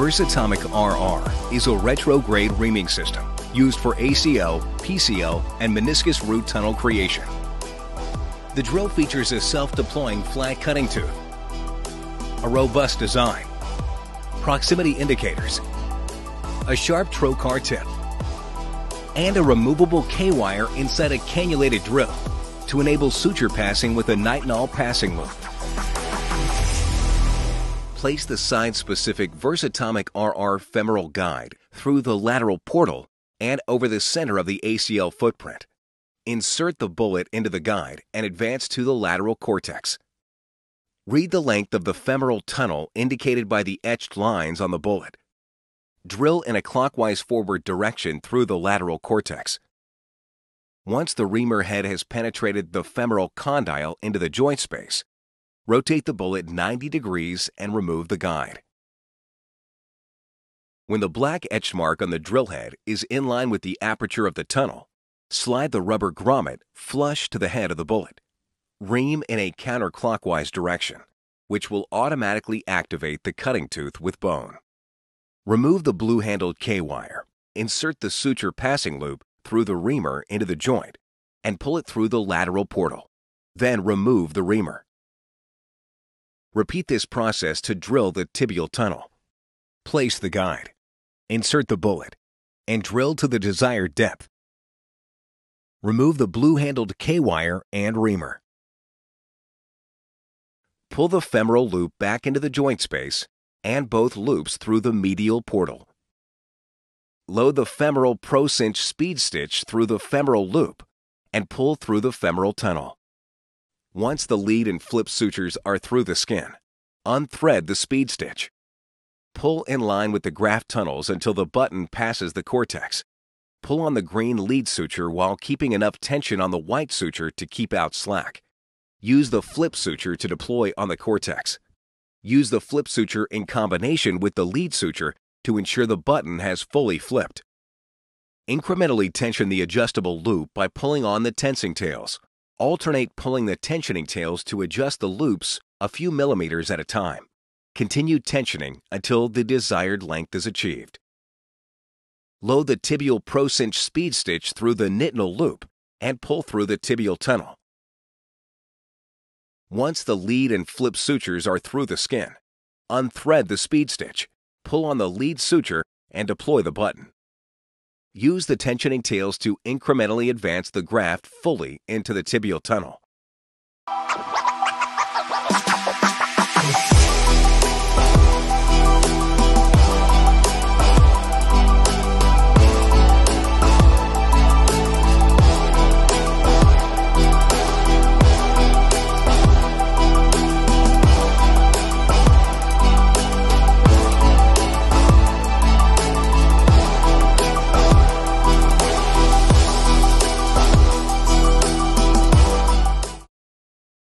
VersiTomic RR is a retrograde reaming system used for ACL, PCL, and meniscus root tunnel creation. The drill features a self-deploying flat cutting tooth, a robust design, proximity indicators, a sharp trocar tip, and a removable K-wire inside a cannulated drill to enable suture passing with a nitinol passing loop. Place the side-specific VersiTomic RR femoral guide through the lateral portal and over the center of the ACL footprint. Insert the bullet into the guide and advance to the lateral cortex. Read the length of the femoral tunnel indicated by the etched lines on the bullet. Drill in a clockwise forward direction through the lateral cortex. Once the reamer head has penetrated the femoral condyle into the joint space, rotate the bullet 90 degrees and remove the guide. When the black etch mark on the drill head is in line with the aperture of the tunnel, slide the rubber grommet flush to the head of the bullet. Ream in a counterclockwise direction, which will automatically activate the cutting tooth with bone. Remove the blue-handled K-wire, insert the suture passing loop through the reamer into the joint, and pull it through the lateral portal. Then remove the reamer. Repeat this process to drill the tibial tunnel. Place the guide, insert the bullet, and drill to the desired depth. Remove the blue-handled K-wire and reamer. Pull the femoral loop back into the joint space and both loops through the medial portal. Load the femoral ProCinch speed stitch through the femoral loop and pull through the femoral tunnel. Once the lead and flip sutures are through the skin, unthread the speed stitch. Pull in line with the graft tunnels until the button passes the cortex. Pull on the green lead suture while keeping enough tension on the white suture to keep out slack. Use the flip suture to deploy on the cortex. Use the flip suture in combination with the lead suture to ensure the button has fully flipped. Incrementally tension the adjustable loop by pulling on the tensing tails. Alternate pulling the tensioning tails to adjust the loops a few millimeters at a time. Continue tensioning until the desired length is achieved. Load the tibial ProCinch speed stitch through the nitinol loop and pull through the tibial tunnel. Once the lead and flip sutures are through the skin, unthread the speed stitch, pull on the lead suture, and deploy the button. Use the tensioning tails to incrementally advance the graft fully into the tibial tunnel.